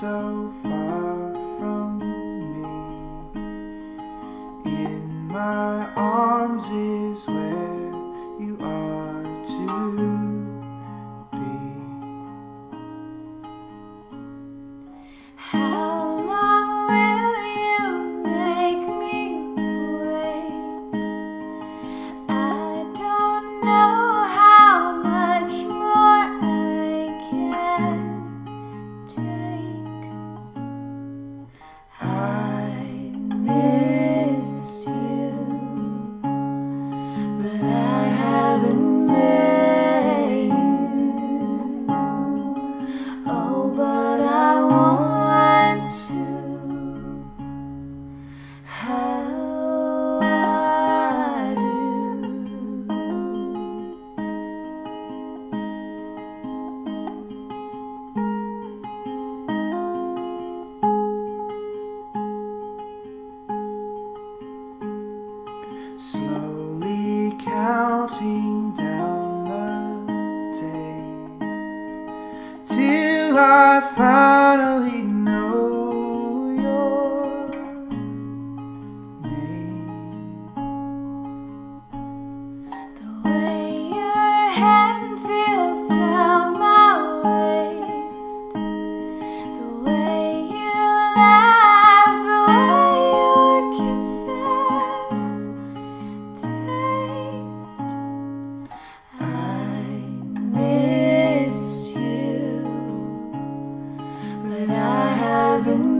so far from me. In my arms is where you are to be. How slowly counting down the day till I finally know your name. The way your head.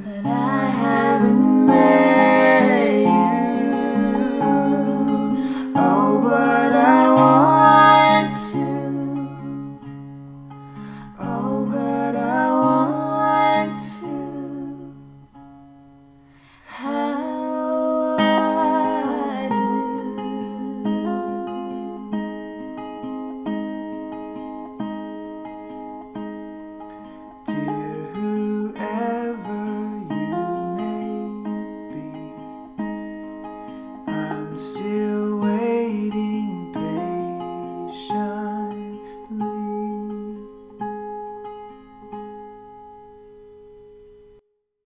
But I